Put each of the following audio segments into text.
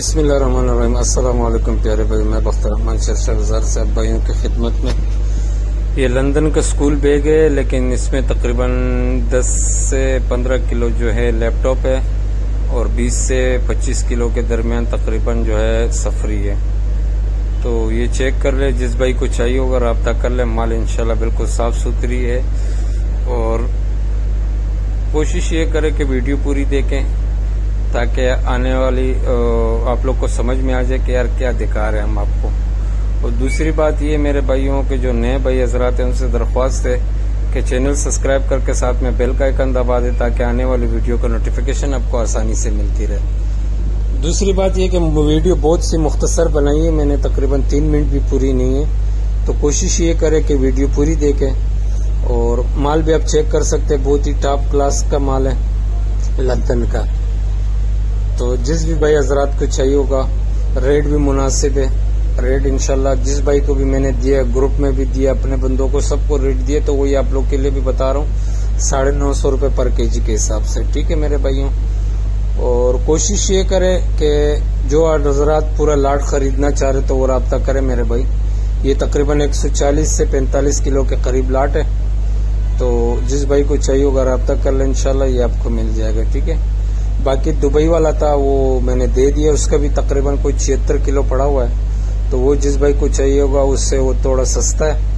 बसमीम प्यारे भाई, मैं बख्तर रहमान शरशार साहब भाइयों की खिदमत में। ये लंदन का स्कूल बैग है, लेकिन इसमें तकरीबन 10 से 15 किलो जो है लैपटॉप है और 20 से 25 किलो के दरमियान तकरीबन जो है सफरी है। तो ये चेक कर ले, जिस भाई को चाहिए होगा रबता कर ले। माल इंशाल्लाह बिल्कुल साफ़ सुथरी है। और कोशिश ये करें कि वीडियो पूरी देखें। ताकि आने वाली आप लोग को समझ में आ जाए कि यार क्या दिखा रहे हैं हम आपको। और दूसरी बात ये, मेरे भाइयों के जो नए भाई हजरात हैं, उनसे दरख्वास्त है कि चैनल सब्सक्राइब करके साथ में बेल का आइकन दबा दे ताकि आने वाली वीडियो का नोटिफिकेशन आपको आसानी से मिलती रहे। दूसरी बात यह कि वीडियो बहुत सी मुख्तसर बनाई है, मैंने तकरीबन तीन मिनट भी पूरी नहीं है। तो कोशिश ये करें कि वीडियो पूरी देखें। और माल भी आप चेक कर सकते हैं, बहुत ही टॉप क्लास का माल है, लंदन का। तो जिस भी भाई हजरात को चाहिए होगा रेट भी मुनासिब है। रेट इनशाला जिस भाई को भी मैंने दिया ग्रुप में भी दिया अपने बंदों को सबको रेट दिए तो वही आप लोग के लिए भी बता रहा हूँ। साढ़े नौ सौ रुपये पर केजी के हिसाब से, ठीक है मेरे भाइयों? और कोशिश ये करें कि जो हजरात पूरा लाट खरीदना चाह रहे तो वो रबता करें मेरे भाई। ये तकरीबन 140 से 45 किलो के करीब लाट है। तो जिस भाई को चाहिए होगा, रबता कर ले इनशाला ये आपको मिल जाएगा, ठीक है? बाकी दुबई वाला था, वो मैंने दे दिया, उसका भी तकरीबन कोई छिहत्तर किलो पड़ा हुआ है। तो वो जिस भाई को चाहिए होगा, उससे वो थोड़ा सस्ता है।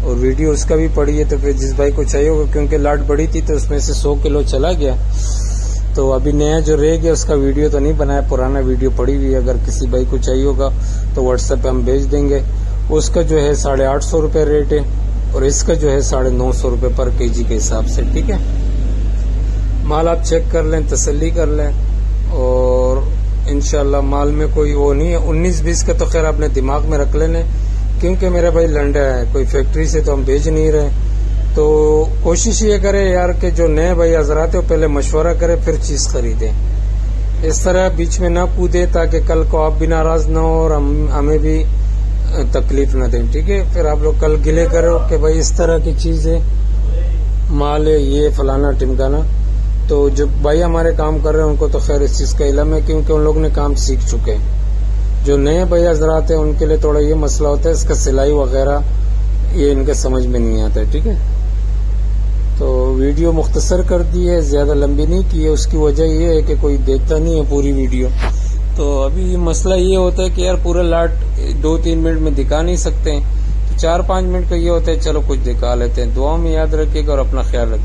और वीडियो उसका भी पड़ी है तो फिर जिस भाई को चाहिए होगा, क्योंकि लाट बड़ी थी तो उसमें से सौ किलो चला गया। तो अभी नया जो रह गया, उसका वीडियो तो नहीं बनाया, पुराना वीडियो पड़ी हुई है। अगर किसी भाई को चाहिए होगा तो व्हाट्सएप पे हम भेज देंगे। उसका जो है साढ़े आठ सौ रुपये रेट है, और इसका जो है साढ़े नौ सौ रुपये पर केजी के हिसाब से, ठीक है? माल आप चेक कर लें, तसल्ली कर लें, और इनशाला माल में कोई वो नहीं है। उन्नीस बीस का तो खैर आपने दिमाग में रख लेने, क्योंकि मेरा भाई लंडा है, कोई फैक्ट्री से तो हम भेज नहीं रहे। तो कोशिश ये करें यार कि जो नए भाई हजरात है पहले मशवरा करें, फिर चीज़ खरीदें। इस तरह बीच में ना कूदे, ताकि कल को आप भी नाराज़ ना हो और हम, हमें भी तकलीफ़ ना दें, ठीक है? फिर आप लोग कल गिले करो कि भाई इस तरह की चीज़ है माल है ये फलाना टिमकाना। तो जो भाई हमारे काम कर रहे हैं, उनको तो खैर इस चीज़ का इलम है, क्योंकि उन लोग ने काम सीख चुके हैं। जो नए भैया हजरात हैं, उनके लिए थोड़ा ये मसला होता है, इसका सिलाई वगैरह, ये इनके समझ में नहीं आता है ठीक है? तो वीडियो मुख्तसर कर दी है, ज़्यादा लंबी नहीं की है, उसकी वजह यह है कि कोई देखता नहीं है पूरी वीडियो। तो अभी मसला ये होता है कि यार पूरा लाट दो तीन मिनट में दिखा नहीं सकते तो चार पाँच मिनट का ये होता है, चलो कुछ दिखा लेते हैं। दुआ में याद रखिएगा और अपना ख्याल